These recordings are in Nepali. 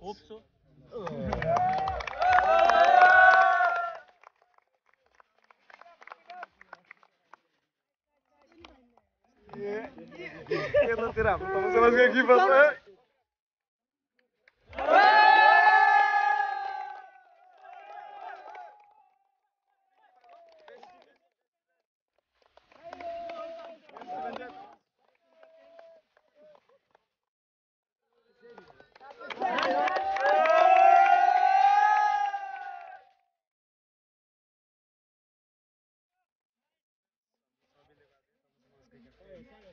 Hope so. Eu não tirava, estava a fazer mais aqui para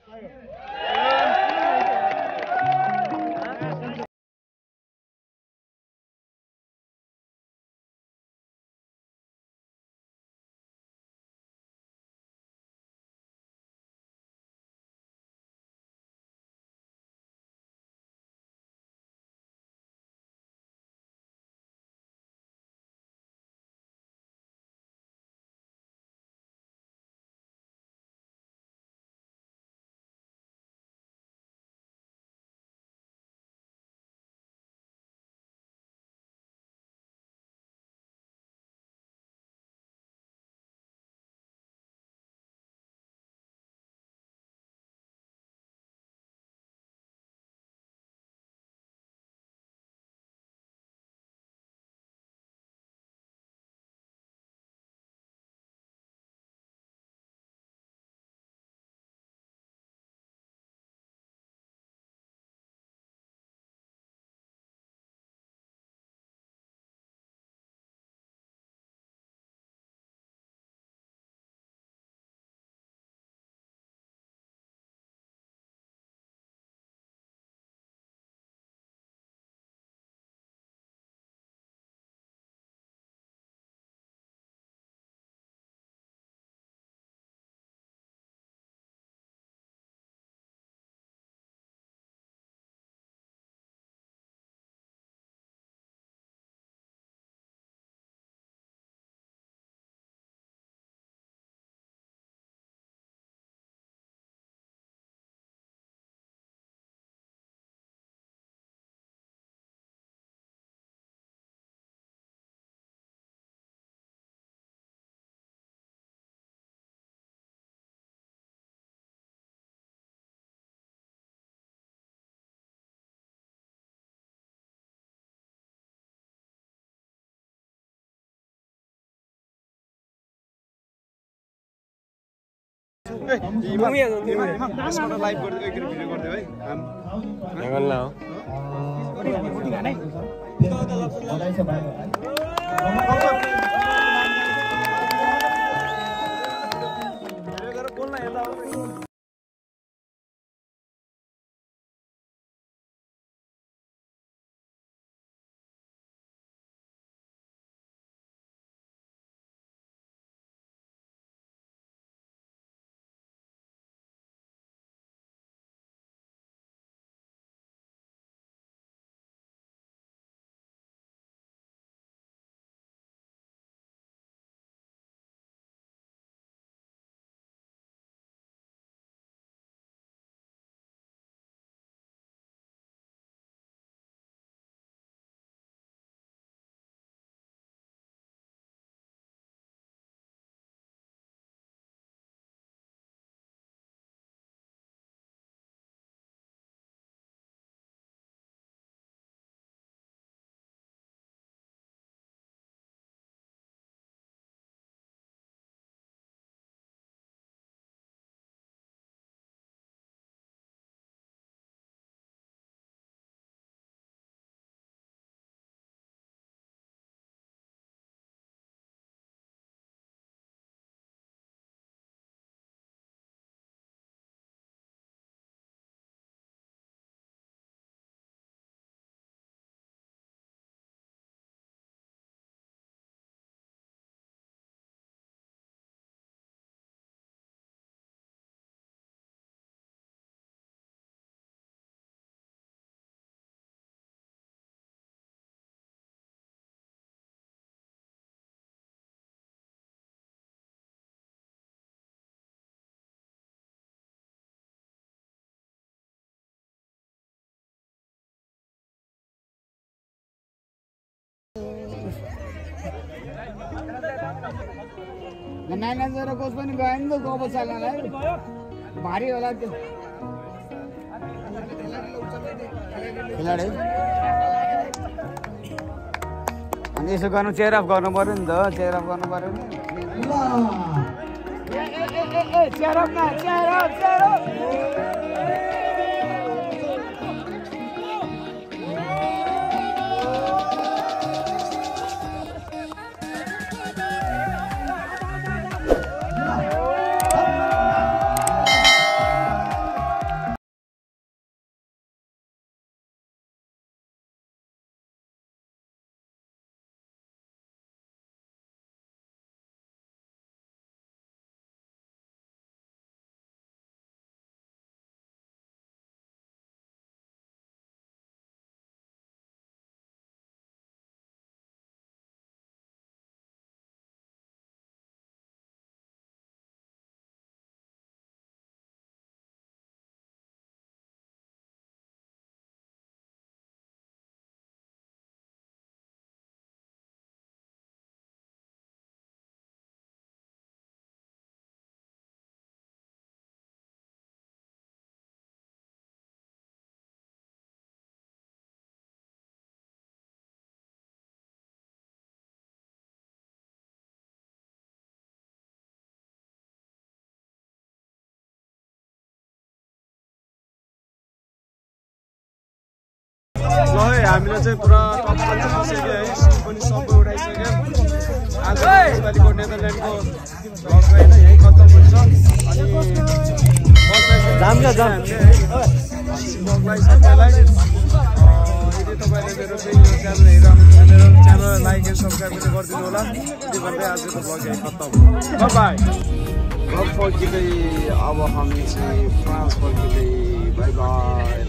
Fire. Fire. Live गरिदियो एकचोटि भिडियो गरिदियो है। हाम म्यानेजर कोच पनि गयो नि त गएको चल्नलाई। भारी होला त्यो। खेलाडी। अनि यसो गर्नु चेयर अफ गर्नु पऱ्यो नि त चेयर अफ गर्नु पऱ्यो नि। चेयर अफ न चेयर अफ चेयर अफ ल है हामीले चाहिँ पुरा टप पनि खसिसक्यो है सिट पनि सबै उठाइसक्यो आज यसपालिको नेदरल्यान्डको भ्लग होइन यहीँ खत्तम हुन्छ अनि भ्लगलाई सबैलाई यदि तपाईँले मेरो चाहिँ यो च्यानल हेरेर मेरो च्यानललाई लाइक एन्ड सब्सक्राइब पनि गरिदिनु होला यति भन्दै आजको भ्लग यहीँ खत्तम बाई अब फर्किँदै अब हामी चाहिँ फ्रान्स फर्किँदै बाई बाई